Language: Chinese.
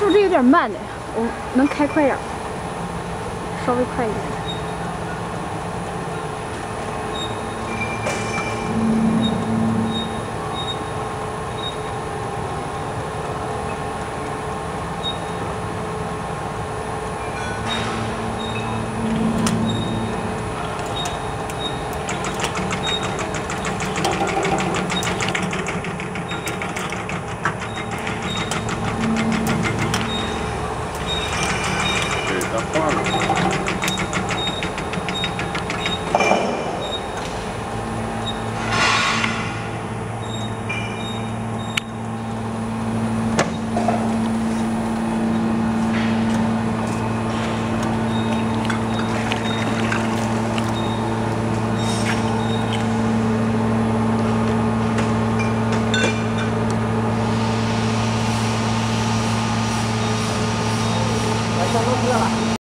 是不是有点慢呢？我能开快点，稍微快一点。Tá fora. 全都不要了。